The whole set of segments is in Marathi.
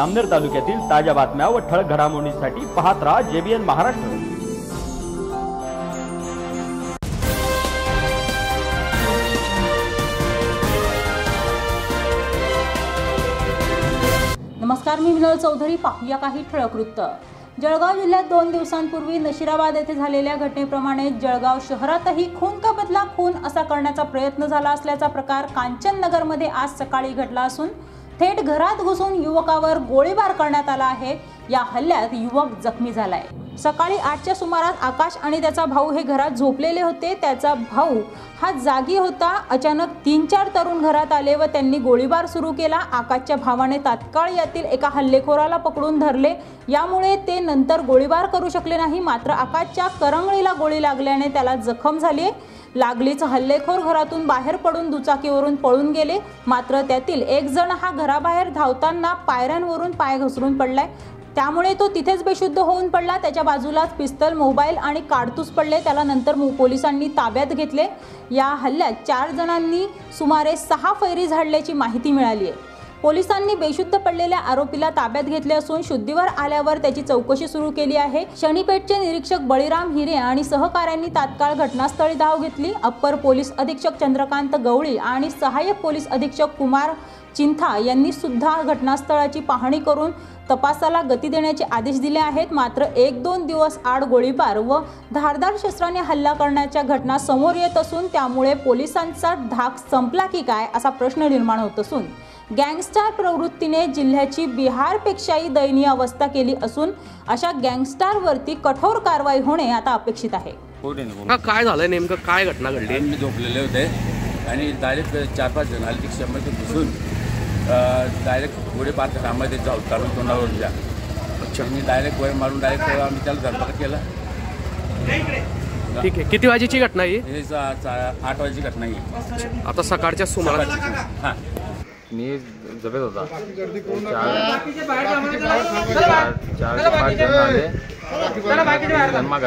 अमनेर तालुक्यातील ताज्या बातम्या व ठळक घडामोडींसाठी पाहत राहा जेबीएन महाराष्ट्र. नमस्कार मी विनोद चौधरी. पाहूया काही ठळक वृत्त. जळगाव जिल्ह्यात दोन दिवसांपूर्वी नशिराबाद येथे झालेल्या घटनेप्रमाणे जळगाव शहरातही खून का बदला खून असा करण्याचा प्रयत्न झाला असल्याचा प्रकार कांचननगरमध्ये आज सकाळी घडला असून थेट घरात घुसून युवकावर गोळीबार करण्यात आला आहे. या हल्ल्यात युवक जखमी झालाय. सकाळी आठच्या सुमारास आकाश आणि त्याचा भाऊ हे घरात झोपलेले होते. त्याचा भाऊ हा जागी होता. अचानक तीन चार तरुण घरात आले व त्यांनी गोळीबार सुरू केला. आकाशच्या भावाने तात्काळ यातील एका हल्लेखोराला पकडून धरले. यामुळे ते नंतर गोळीबार करू शकले नाही. मात्र आकाशच्या करंगळीला गोळी लागल्याने त्याला जखम झाली. लागलीच हल्लेखोर घरातून बाहेर पडून दुचाकीवरून पळून गेले. मात्र त्यातील एक जण हा घराबाहेर धावताना पायऱ्यांवरून पाय घसरून पडलाय. त्यामुळे तो तिथेच बेशुद्ध होऊन पडला. त्याच्या बाजूलाच पिस्तल मोबाईल आणि काडतूस पडले. त्याला नंतर पोलिसांनी ताब्यात घेतले. या हल्ल्यात चार जणांनी सुमारे सहा फैरी झाडल्याची माहिती मिळाली आहे पोलिसांनी बेशुद्ध पडलेल्या आरोपीला ताब्यात घेतले असून शुद्धीवर आल्यावर त्याची चौकशी सुरू केली आहे. शनीपेठचे निरीक्षक बळीराम हिरे आणि सहकाऱ्यांनी तात्काळ घटनास्थळी धाव घेतली. अप्पर पोलीस अधीक्षक चंद्रकांत गवळी आणि सहाय्यक पोलीस अधीक्षक कुमार चिंथा यांनी सुद्धा घटनास्थळाची पाहणी करून तपासाला गती देण्याचे आदेश दिले आहेत. मात्र एक दोन दिवस आड गोळीबार व धारदार शस्त्राने हल्ला करण्याच्या घटना समोर येत असून त्यामुळे पोलिसांचा धाक संपला की काय असा प्रश्न निर्माण होत असून गँगस्टार प्रवृत्तीने जिल्ह्याची बिहारपेक्षाही दयनीय अवस्था केली असून अशा गँगस्टारवरती कठोर कारवाई होणे आता अपेक्षित आहे. काय झालं नेमकं? काय घटना घडली? मी झोपलेले होते आणि डायरेक्ट चार पाच जण आले घुसून डायरेक्ट घोडे पाच कामामध्ये जाऊ काढून तोंडावरून द्या अच्छा. मी डायरेक्ट वर मारून डायरेक्ट आम्ही त्याला धरपड केला. ठीक आहे. किती वाजेची घटना ही? हे चा- चा- आठ वाजची घटना ही. आता सकाळच्या सुमारास. हां. मी झोपेत होता. चार चार चार ते पाच जण आले.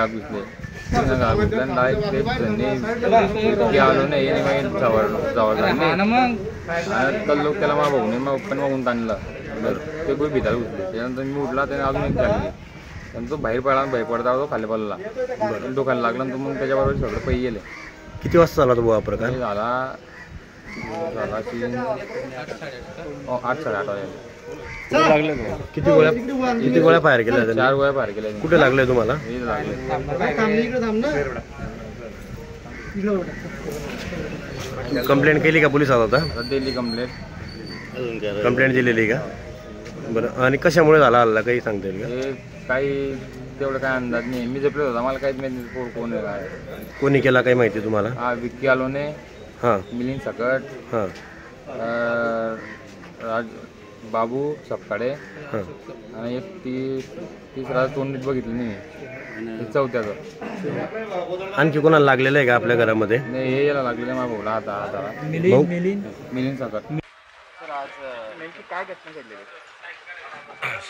घुसले आणि डायरेक्ट ते त्यांनी इतके आलो नाही येणे मागे जवळ जवळ आणि कल्लो केला मा भाऊने मग पण मागून ताणलं बरं ते गोळी भिताला घुसले त्यानंतर मी उठला त्याने अजून एक झाली आणि तो बाहेर पडला बाहेर पडता तो खाली पडला डोक्याला लागला आणि तो मग त्याच्याबरोबर सगळे पै गेले किती वाजता झाला तो हे झाला झाला ओ, आठ साडेआठ किती गोळ्या? किती गोळ्या फायर केल्या चार गोळ्या बाहेर गेल्या कुठे लागले तुम्हाला? हे कंप्लेंट केली का पोलिसात आता? दिली कंप्लेंट कंप्लेंट दिलेली का? बरं आणि कशामुळे झाला हल्ला? काही सांगता येईल का? हे काही तेवढं काय अंदाज नाही. मी झोपलेत होता. मला काहीच माहिती कोण कोण केला काही माहिती तुम्हाला? हा विक्की आलोने हां. मिलिंद सकट हां. बाबू सपकाडे. हां. आणि एक ती तिसरा तोंडीत बघितलं नाही. हे चौथ्याचं. आणखी कोणाला लागलेलं आहे का आपल्या घरामध्ये? नाही हे याला लागलेलं माझ्या भाऊला हाता हाताला भाऊ. मिलिंद.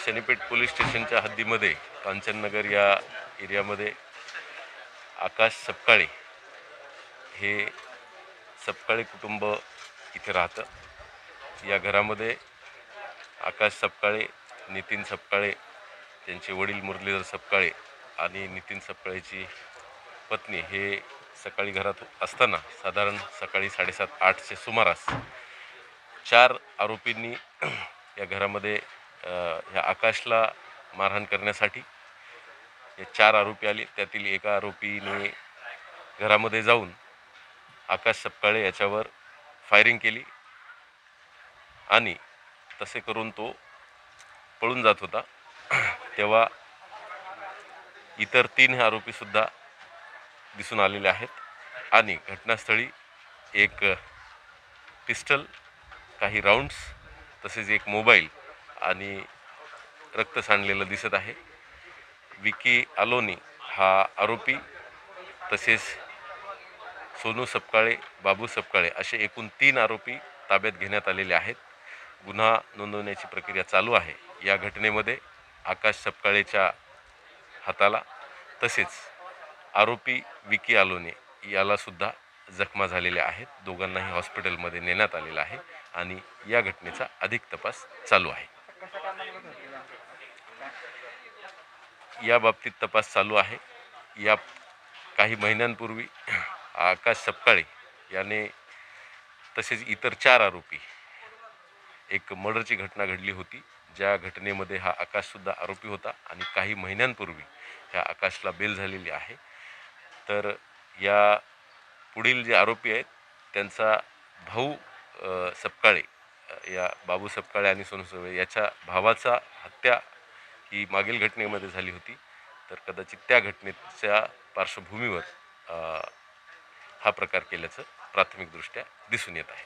शनीपेठ पोलीस स्टेशनच्या हद्दीमध्ये कांचननगर या एरियामध्ये आकाश सपकाळे हे सपकाळे कुटुंब इथे राहतं. या घरामध्ये आकाश सपकाळे नितीन सपकाळे त्यांचे वडील मुरलीधर सपकाळे आणि नितीन सपकाळेची पत्नी हे सकाळी घरात असताना साधारण सकाळी साडेसात आठच्या सुमारास चार आरोपींनी या घरामध्ये ह्या आकाशला मारहाण करण्यासाठी हे चार आरोपी आले. त्यातील एका आरोपीने घरामध्ये जाऊन आकाश सपकाळे याच्यावर फायरिंग केली आणि तसे करून तो पळून जात होता. तेव्हा इतर तीन आरोपीसुद्धा दिसून आलेले आहेत. आणि घटनास्थळी एक पिस्टल काही राऊंड्स तसेच एक मोबाईल आणि रक्त सांडलेलं दिसत आहे. विकी अलोनी हा आरोपी तसेच सोनू सपकाळे बाबू सपकाळे असे एकूण तीन आरोपी ताब्यात घेण्यात आलेले आहेत. गुन्हा नोंदवण्याची प्रक्रिया चालू आहे. या घटनेमध्ये आकाश सपकाळेच्या हाताला तसेच आरोपी विकी आलोने यालासुद्धा जखमा झालेल्या आहेत. दोघांनाही हॉस्पिटलमध्ये नेण्यात आलेलं आहे आणि या घटनेचा अधिक तपास चालू आहे. या बाबतीत तपास चालू आहे. या काही महिन्यांपूर्वी आकाश सपकाळे याने तसेच इतर चार आरोपी एक मर्डरची घटना घडली होती. ज्या घटनेमध्ये हा आकाशसुद्धा आरोपी होता आणि काही महिन्यांपूर्वी ह्या आकाशला बेल झालेली आहे. तर या पुढील जे आरोपी आहेत त्यांचा भाऊ सपकाळे या बाबू सपकाळे आणि सोनू सवळे याच्या भावाचा हत्या ही मागील घटनेमध्ये झाली होती. तर कदाचित त्या घटनेच्या पार्श्वभूमीवर हा प्रकार केल्याचं प्राथमिकदृष्ट्या दिसून येत आहे.